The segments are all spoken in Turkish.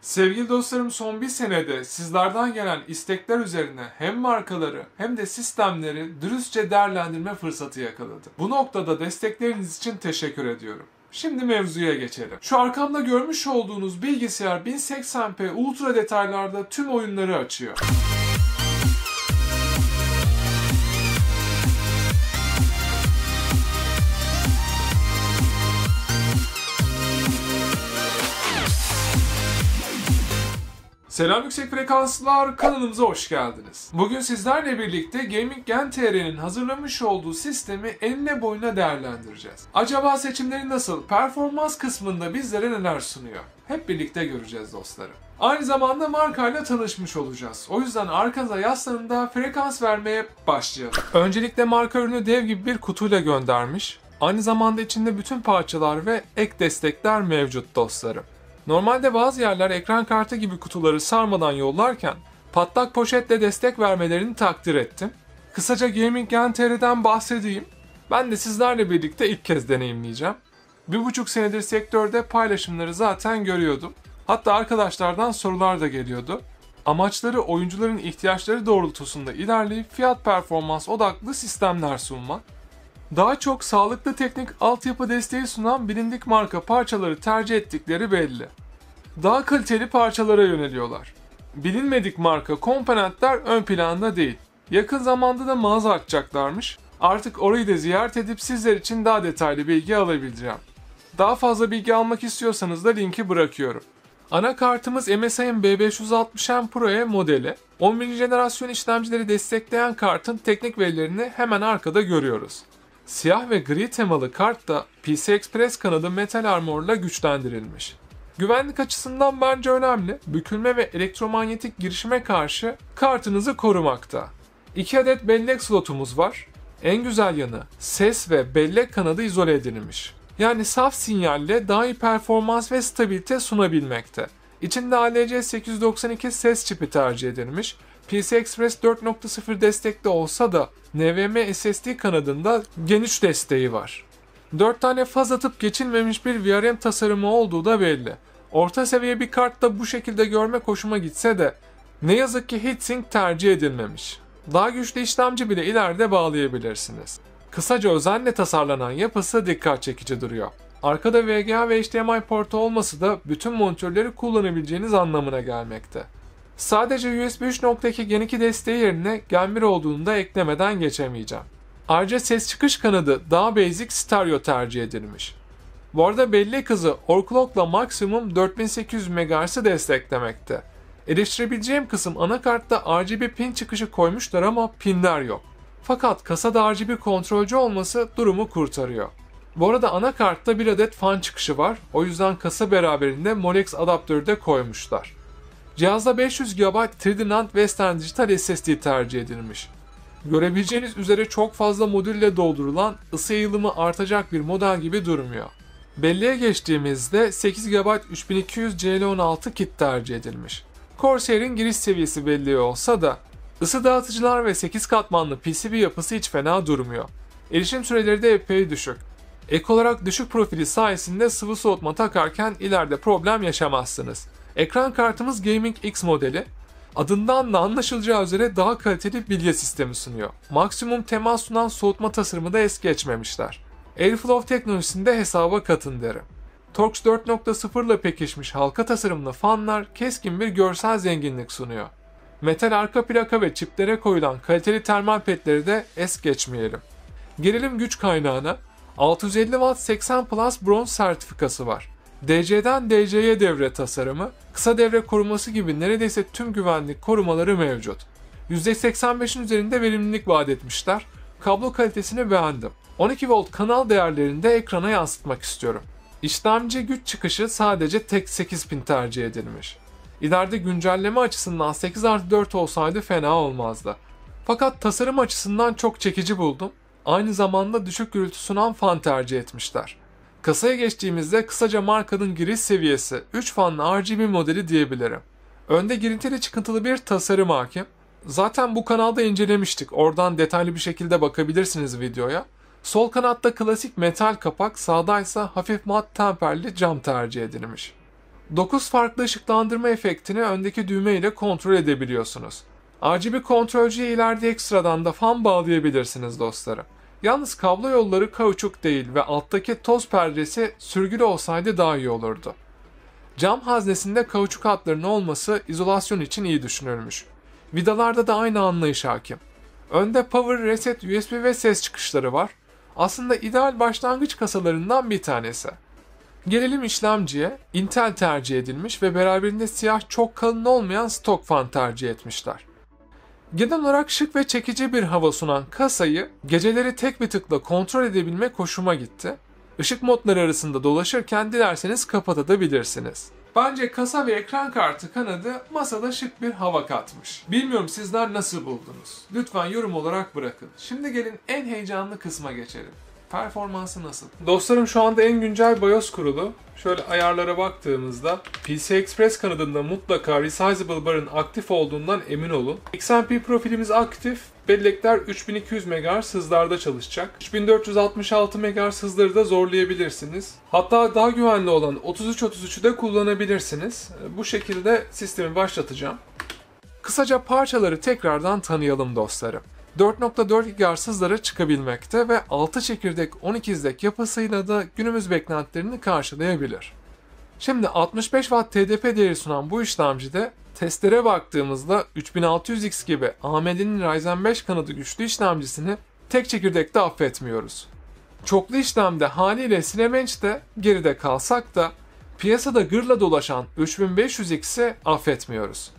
Sevgili dostlarım son bir senede sizlerden gelen istekler üzerine hem markaları hem de sistemleri dürüstçe değerlendirme fırsatı yakaladım. Bu noktada destekleriniz için teşekkür ediyorum. Şimdi mevzuya geçelim. Şu arkamda görmüş olduğunuz bilgisayar 1080p ultra detaylarda tüm oyunları açıyor. Selam yüksek frekanslar kanalımıza hoş geldiniz. Bugün sizlerle birlikte Gaming Gen TR'nin hazırlamış olduğu sistemi enine boyuna değerlendireceğiz. Acaba seçimleri nasıl? Performans kısmında bizlere neler sunuyor? Hep birlikte göreceğiz dostlarım. Aynı zamanda markayla tanışmış olacağız. O yüzden arkanıza yaslanımda frekans vermeye başlayalım. Öncelikle marka ürünü dev gibi bir kutuyla göndermiş. Aynı zamanda içinde bütün parçalar ve ek destekler mevcut dostlarım. Normalde bazı yerler ekran kartı gibi kutuları sarmadan yollarken patlak poşetle destek vermelerini takdir ettim. Kısaca Gaming Gen TR'den bahsedeyim. Ben de sizlerle birlikte ilk kez deneyimleyeceğim. Bir buçuk senedir sektörde paylaşımları zaten görüyordum. Hatta arkadaşlardan sorular da geliyordu. Amaçları oyuncuların ihtiyaçları doğrultusunda ilerleyip fiyat performans odaklı sistemler sunmak. Daha çok sağlıklı teknik altyapı desteği sunan bilindik marka parçaları tercih ettikleri belli. Daha kaliteli parçalara yöneliyorlar. Bilinmedik marka komponentler ön planda değil. Yakın zamanda da mağaza açacaklarmış. Artık orayı da ziyaret edip sizler için daha detaylı bilgi alabileceğim. Daha fazla bilgi almak istiyorsanız da linki bırakıyorum. Anakartımız MSI'ın B560M Pro'ya modeli. 11. jenerasyon işlemcileri destekleyen kartın teknik verilerini hemen arkada görüyoruz. Siyah ve gri temalı kart da PC Express kanadı metal armorla güçlendirilmiş. Güvenlik açısından bence önemli. Bükülme ve elektromanyetik girişime karşı kartınızı korumakta. 2 adet bellek slotumuz var. En güzel yanı ses ve bellek kanadı izole edilmiş. Yani saf sinyalle daha iyi performans ve stabilite sunabilmekte. İçinde ALC892 ses çipi tercih edilmiş. PC Express 4.0 destekli olsa da NVMe SSD kanadında geniş desteği var. 4 tane faz atıp geçilmemiş bir VRM tasarımı olduğu da belli. Orta seviye bir kartta bu şekilde görmek hoşuma gitse de ne yazık ki heatsink tercih edilmemiş. Daha güçlü işlemci bile ileride bağlayabilirsiniz. Kısaca özenle tasarlanan yapısı dikkat çekici duruyor. Arkada VGA ve HDMI portu olması da bütün monitörleri kullanabileceğiniz anlamına gelmekte. Sadece USB 3.2 Gen 2 desteği yerine Gen 1 olduğunu da eklemeden geçemeyeceğim. Ayrıca ses çıkış kanadı daha basic stereo tercih edilmiş. Bu arada bellek hızı overclockla maksimum 4800 MHz'i desteklemekte. Eleştirebileceğim kısım anakartta RGB pin çıkışı koymuşlar ama pinler yok. Fakat kasada RGB kontrolcü olması durumu kurtarıyor. Bu arada anakartta bir adet fan çıkışı var. O yüzden kasa beraberinde Molex adaptörü de koymuşlar. Cihazda 500 GB 3D NAND Western Digital SSD tercih edilmiş. Görebileceğiniz üzere çok fazla modülle doldurulan ısı yayılımı artacak bir model gibi durmuyor. Belleğe geçtiğimizde 8 GB 3200 CL16 kit tercih edilmiş. Corsair'in giriş seviyesi belleği olsa da ısı dağıtıcılar ve 8 katmanlı PCB yapısı hiç fena durmuyor. Erişim süreleri de epey düşük. Ek olarak düşük profili sayesinde sıvı soğutma takarken ileride problem yaşamazsınız. Ekran kartımız Gaming X modeli. Adından da anlaşılacağı üzere daha kaliteli bilye sistemi sunuyor. Maksimum temas sunan soğutma tasarımı da es geçmemişler. Airflow teknolojisinde hesaba katın derim. Torx 4.0 ile pekişmiş halka tasarımlı fanlar keskin bir görsel zenginlik sunuyor. Metal arka plaka ve çiplere koyulan kaliteli termal petleri de es geçmeyelim. Gelelim güç kaynağına. 650 Watt 80 Plus bronz sertifikası var. DC'den DC'ye devre tasarımı, kısa devre koruması gibi neredeyse tüm güvenlik korumaları mevcut. %85'in üzerinde verimlilik vaat etmişler. Kablo kalitesini beğendim. 12 volt kanal değerlerini de ekrana yansıtmak istiyorum. İşlemci güç çıkışı sadece tek 8 pin tercih edilmiş. İleride güncelleme açısından 8 artı 4 olsaydı fena olmazdı. Fakat tasarım açısından çok çekici buldum. Aynı zamanda düşük gürültü sunan fan tercih etmişler. Kasaya geçtiğimizde kısaca markanın giriş seviyesi 3 fanlı RGB modeli diyebilirim. Önde girintili çıkıntılı bir tasarım hakim. Zaten bu kanalda incelemiştik. Oradan detaylı bir şekilde bakabilirsiniz videoya. Sol kanatta klasik metal kapak, sağdaysa hafif mat temperli cam tercih edilmiş. 9 farklı ışıklandırma efektini öndeki düğme ile kontrol edebiliyorsunuz. RGB kontrolcüye ileride ekstradan da fan bağlayabilirsiniz dostlarım. Yalnız kablo yolları kauçuk değil ve alttaki toz perdesi sürgülü olsaydı daha iyi olurdu. Cam haznesinde kauçuk hatlarının olması izolasyon için iyi düşünülmüş. Vidalarda da aynı anlayış hakim. Önde power, reset, USB ve ses çıkışları var. Aslında ideal başlangıç kasalarından bir tanesi. Gelelim işlemciye. Intel tercih edilmiş ve beraberinde siyah çok kalın olmayan stok fan tercih etmişler. Genel olarak şık ve çekici bir hava sunan kasayı geceleri tek bir tıkla kontrol edebilmek hoşuma gitti. Işık modları arasında dolaşırken dilerseniz kapatabilirsiniz. Bence kasa ve ekran kartı kanadı masada şık bir hava katmış. Bilmiyorum sizler nasıl buldunuz? Lütfen yorum olarak bırakın. Şimdi gelin en heyecanlı kısma geçelim. Performansı nasıl? Dostlarım şu anda en güncel BIOS kurulu. Şöyle ayarlara baktığımızda PC Express kanadında mutlaka Resizable Bar'ın aktif olduğundan emin olun. XMP profilimiz aktif. Bellekler 3200 MHz hızlarda çalışacak. 3466 MHz hızları da zorlayabilirsiniz. Hatta daha güvenli olan 3333'ü de kullanabilirsiniz. Bu şekilde sistemi başlatacağım. Kısaca parçaları tekrardan tanıyalım dostlarım. 4.4 GHz hızlara çıkabilmekte ve 6 çekirdek 12 izdek yapısıyla da günümüz beklentilerini karşılayabilir. Şimdi 65 Watt TDP değeri sunan bu işlemcide testlere baktığımızda 3600X gibi AMD'nin Ryzen 5 kanadı güçlü işlemcisini tek çekirdekte affetmiyoruz. Çoklu işlemde haliyle Cinebench'te geride kalsak da piyasada gırla dolaşan 3500X'i affetmiyoruz.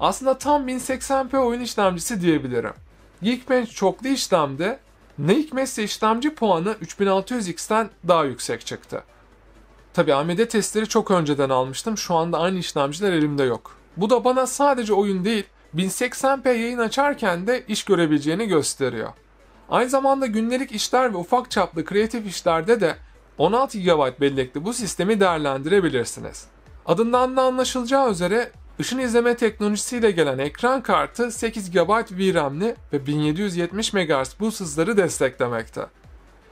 Aslında tam 1080p oyun işlemcisi diyebilirim. Geekbench çoklu işlemde ne hikmetse işlemci puanı 3600X'ten daha yüksek çıktı. Tabi AMD testleri çok önceden almıştım. Şu anda aynı işlemciler elimde yok. Bu da bana sadece oyun değil, 1080p yayın açarken de iş görebileceğini gösteriyor. Aynı zamanda günlük işler ve ufak çaplı kreatif işlerde de 16 GB bellekli bu sistemi değerlendirebilirsiniz. Adından da anlaşılacağı üzere ışın izleme teknolojisiyle gelen ekran kartı 8 GB VRAM'li ve 1770 MHz boost hızları desteklemekte.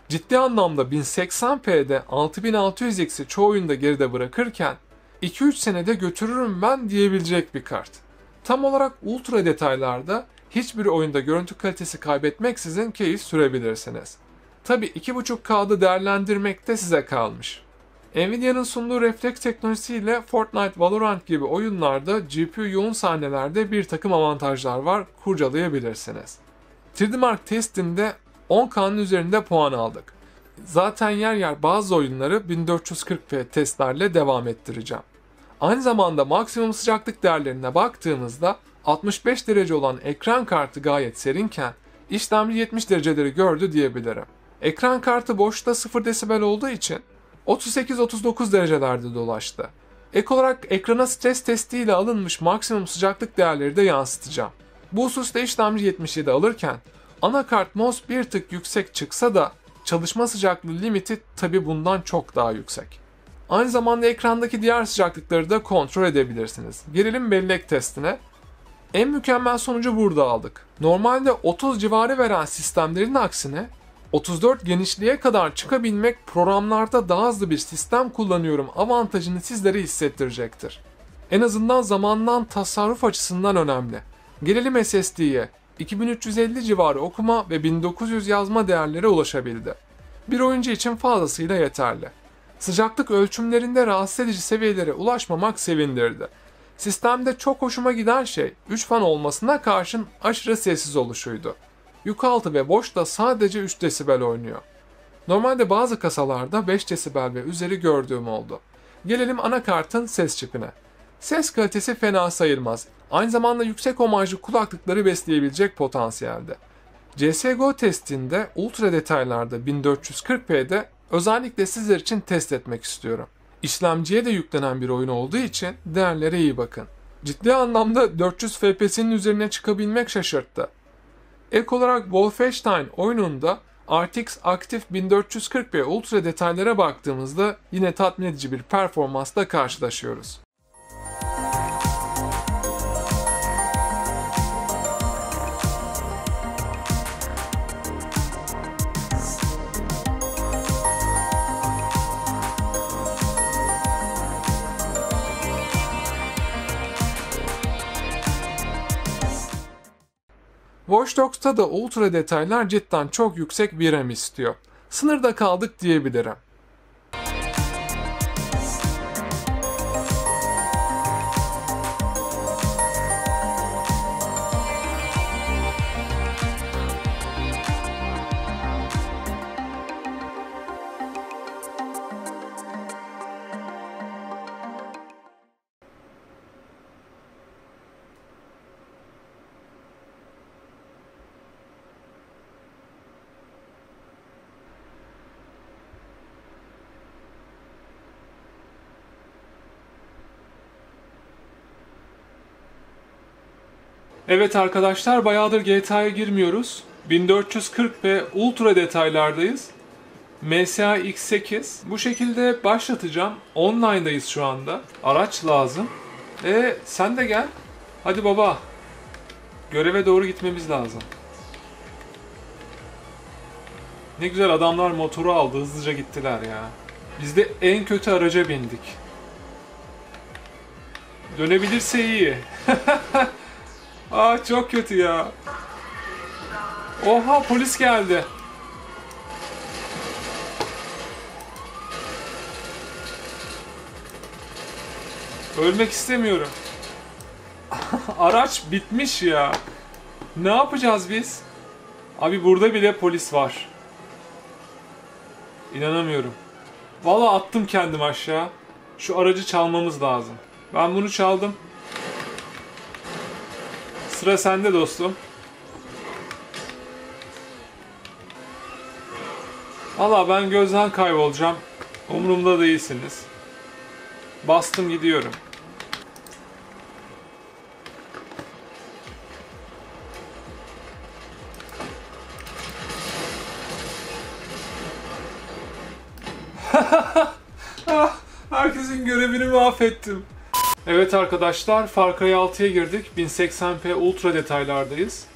Ciddi anlamda 1080p'de 6600X'i çoğu oyunda geride bırakırken 2-3 senede götürürüm ben diyebilecek bir kart. Tam olarak ultra detaylarda hiçbir oyunda görüntü kalitesi kaybetmeksizin keyif sürebilirsiniz. Tabi 2.5K'da değerlendirmek de size kalmış. Nvidia'nın sunduğu refleks teknolojisiyle Fortnite, Valorant gibi oyunlarda GPU yoğun sahnelerde bir takım avantajlar var, kurcalayabilirsiniz. 3D Mark testinde 10K'nın üzerinde puan aldık. Zaten yer yer bazı oyunları 1440p testlerle devam ettireceğim. Aynı zamanda maksimum sıcaklık değerlerine baktığımızda 65 derece olan ekran kartı gayet serinken işlemci 70 dereceleri gördü diyebilirim. Ekran kartı boşta 0 desibel olduğu için 38-39 derecelerde dolaştı. Ek olarak ekrana stres testiyle alınmış maksimum sıcaklık değerleri de yansıtacağım. Bu hususta işlemci 77 alırken anakart MOS bir tık yüksek çıksa da çalışma sıcaklığı limiti tabi bundan çok daha yüksek. Aynı zamanda ekrandaki diğer sıcaklıkları da kontrol edebilirsiniz. Gelelim bellek testine. En mükemmel sonucu burada aldık. Normalde 30 civarı veren sistemlerin aksine 34 genişliğe kadar çıkabilmek programlarda daha hızlı bir sistem kullanıyorum avantajını sizlere hissettirecektir. En azından zamandan tasarruf açısından önemli. Gelelim SSD'ye. 2350 civarı okuma ve 1900 yazma değerlere ulaşabildi. Bir oyuncu için fazlasıyla yeterli. Sıcaklık ölçümlerinde rahatsız edici seviyelere ulaşmamak sevindirdi. Sistemde çok hoşuma giden şey 3 fan olmasına karşın aşırı sessiz oluşuydu. Yük altı ve boşta sadece 3 desibel oynuyor. Normalde bazı kasalarda 5 desibel ve üzeri gördüğüm oldu. Gelelim anakartın ses çipine. Ses kalitesi fena sayılmaz. Aynı zamanda yüksek omajlı kulaklıkları besleyebilecek potansiyelde. CSGO testinde ultra detaylarda 1440p'de özellikle sizler için test etmek istiyorum. İşlemciye de yüklenen bir oyun olduğu için değerlere iyi bakın. Ciddi anlamda 400 FPS'nin üzerine çıkabilmek şaşırttı. Ek olarak Wolfenstein oyununda RTX Active 1440p ultra detaylara baktığımızda yine tatmin edici bir performansla karşılaşıyoruz. Watch Dogs'ta da ultra detaylar cidden çok yüksek bir RAM istiyor. Sınırda kaldık diyebilirim. Evet arkadaşlar bayağıdır GTA'ya girmiyoruz. 1440p ultra detaylardayız. MSA X8. Bu şekilde başlatacağım. Online'dayız şu anda. Araç lazım. E sen de gel. Hadi baba. Göreve doğru gitmemiz lazım. Ne güzel adamlar motoru aldı. Hızlıca gittiler ya. Biz de en kötü araca bindik. Dönebilirse iyi. Aa çok kötü ya. Oha polis geldi. Ölmek istemiyorum. Araç bitmiş ya. Ne yapacağız biz? Abi burada bile polis var. İnanamıyorum. Valla attım kendim aşağı. Şu aracı çalmamız lazım. Ben bunu çaldım. Sıra sende dostum. Valla ben gözden kaybolacağım. Umurumda değilsiniz. Bastım gidiyorum. Herkesin görevini mahvettim. Evet arkadaşlar Far Cry 6'ya girdik. 1080p ultra detaylardayız.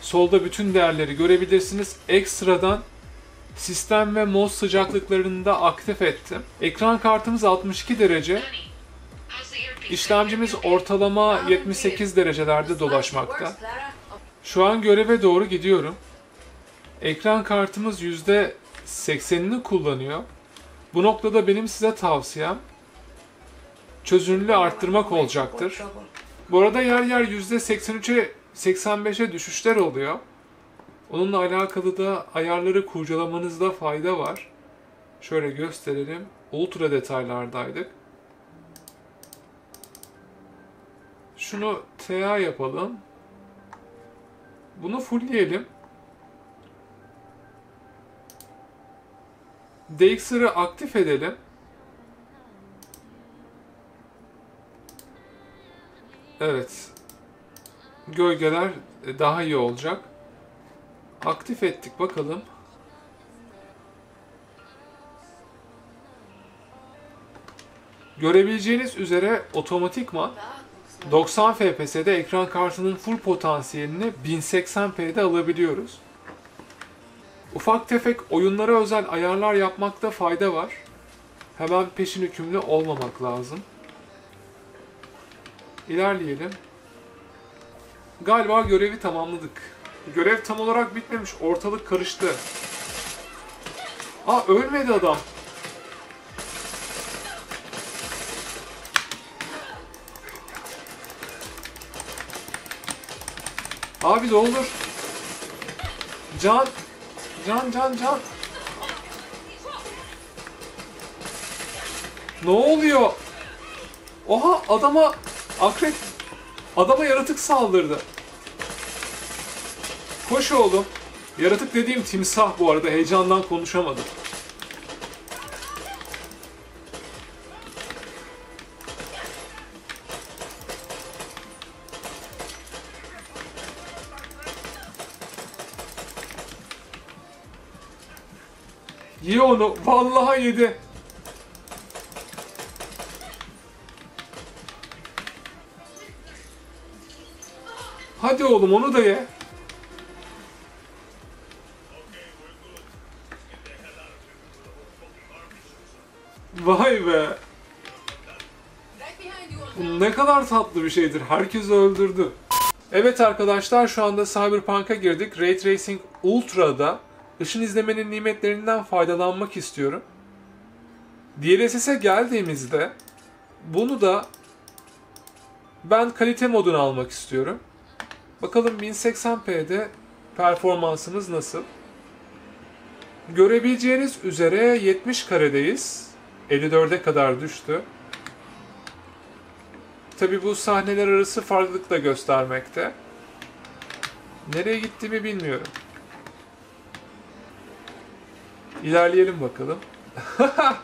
Solda bütün değerleri görebilirsiniz. Ekstradan sistem ve mod sıcaklıklarını da aktif ettim. Ekran kartımız 62 derece. İşlemcimiz ortalama 78 derecelerde dolaşmakta. Şu an göreve doğru gidiyorum. Ekran kartımız %80'ini kullanıyor. Bu noktada benim size tavsiyem çözünürlüğü arttırmak olacaktır. Bu arada yer yer %83'e 85'e düşüşler oluyor. Onunla alakalı da ayarları kurcalamanızda fayda var. Şöyle gösterelim. Ultra detaylardaydık. Şunu TA yapalım. Bunu fullleyelim. DXR'ı aktif edelim. Evet. Gölgeler daha iyi olacak. Aktif ettik bakalım. Görebileceğiniz üzere otomatikman 90 FPS'de ekran kartının full potansiyelini 1080p'de alabiliyoruz. Ufak tefek oyunlara özel ayarlar yapmakta fayda var. Hemen peşin hükümlü olmamak lazım. İlerleyelim. Galiba görevi tamamladık. Görev tam olarak bitmemiş. Ortalık karıştı. Aa ölmedi adam. Abi doldur. Can. Can can can. Ne oluyor? Oha adama akrep adama yaratık saldırdı. Koş oğlum. Yaratık dediğim timsah bu arada heyecandan konuşamadım. Ye onu. Vallahi yedi. Hadi oğlum onu da ye. Vay be. Bu ne kadar tatlı bir şeydir. Herkesi öldürdü. Evet arkadaşlar şu anda Cyberpunk'a girdik. Ray Tracing Ultra'da ışın izlemenin nimetlerinden faydalanmak istiyorum. DLSS'e geldiğimizde bunu da ben kalite modunu almak istiyorum. Bakalım 1080p'de performansımız nasıl? Görebileceğiniz üzere 70 karedeyiz. 54'e kadar düştü. Tabi bu sahneler arası farklılık da göstermekte. Nereye gittiğimi bilmiyorum. İlerleyelim bakalım.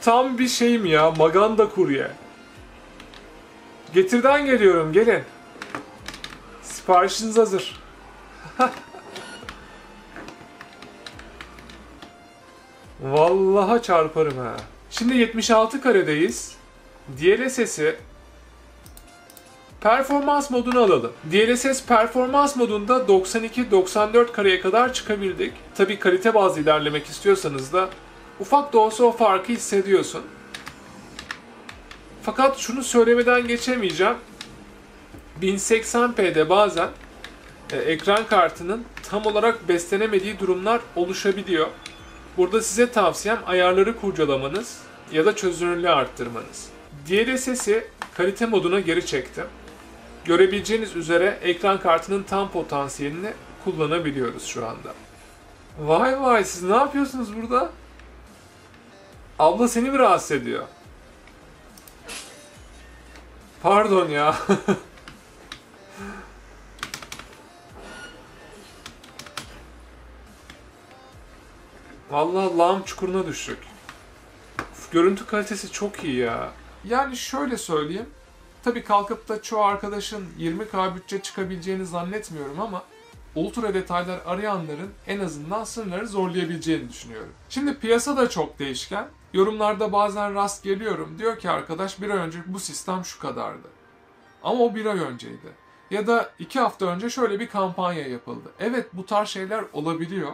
Tam bir şeyim ya. Maganda kurye. Getirden geliyorum. Gelin. Siparişiniz hazır. Vallaha çarparım ha. Şimdi 76 karedeyiz. DLSS'i performans moduna alalım. DLSS performans modunda 92-94 kareye kadar çıkabildik. Tabi kalite bazlı ilerlemek istiyorsanız da ufak da olsa o farkı hissediyorsun. Fakat şunu söylemeden geçemeyeceğim. 1080p'de bazen e, ekran kartının tam olarak beslenemediği durumlar oluşabiliyor. Burada size tavsiyem ayarları kurcalamanız ya da çözünürlüğü arttırmanız. DLSS'i kalite moduna geri çektim. Görebileceğiniz üzere ekran kartının tam potansiyelini kullanabiliyoruz şu anda. Vay vay siz ne yapıyorsunuz burada? Abla seni mi rahatsız ediyor? Pardon ya. Vallahi lağım çukuruna düştük. Uf, görüntü kalitesi çok iyi ya. Yani şöyle söyleyeyim. Tabii kalkıp da çoğu arkadaşın 20k bütçe çıkabileceğini zannetmiyorum ama ultra detaylar arayanların en azından sınırları zorlayabileceğini düşünüyorum. Şimdi piyasa da çok değişken. Yorumlarda bazen rast geliyorum. Diyor ki arkadaş bir ay önce bu sistem şu kadardı. Ama o bir ay önceydi. Ya da iki hafta önce şöyle bir kampanya yapıldı. Evet bu tarz şeyler olabiliyor.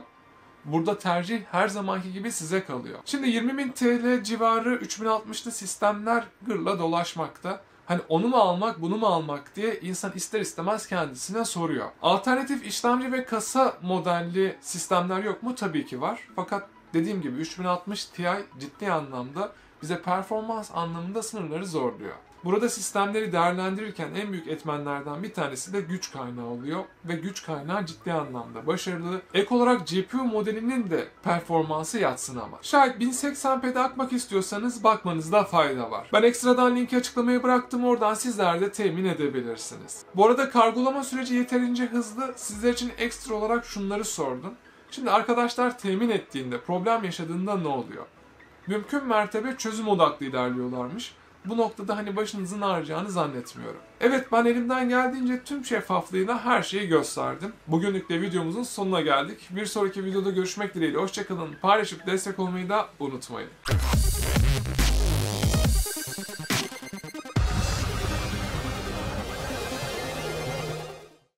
Burada tercih her zamanki gibi size kalıyor. Şimdi 20.000 TL civarı 3060'lı sistemler gırla dolaşmakta. Hani onu mu almak, bunu mu almak diye insan ister istemez kendisine soruyor. Alternatif işlemci ve kasa modelli sistemler yok mu? Tabii ki var. Fakat dediğim gibi 3060 Ti ciddi anlamda bize performans anlamında sınırları zorluyor. Burada sistemleri değerlendirirken en büyük etmenlerden bir tanesi de güç kaynağı oluyor ve güç kaynağı ciddi anlamda başarılı. Ek olarak GPU modelinin de performansı yatsın ama. Şayet 1080p'de akmak istiyorsanız bakmanızda fayda var. Ben ekstradan linki açıklamaya bıraktım oradan sizler de temin edebilirsiniz. Bu arada kargolama süreci yeterince hızlı. Sizler için ekstra olarak şunları sordum. Şimdi arkadaşlar temin ettiğinde, problem yaşadığında ne oluyor? Mümkün mertebe çözüm odaklı ilerliyorlarmış. Bu noktada hani başınızın ağrıyacağını zannetmiyorum. Evet ben elimden geldiğince tüm şeffaflığıyla her şeyi gösterdim. Bugünlük de videomuzun sonuna geldik. Bir sonraki videoda görüşmek dileğiyle. Hoşçakalın. Paylaşıp destek olmayı da unutmayın.